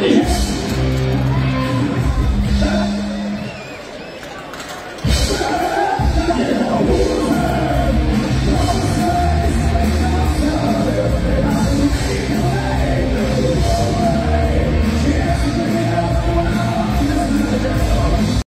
É isso.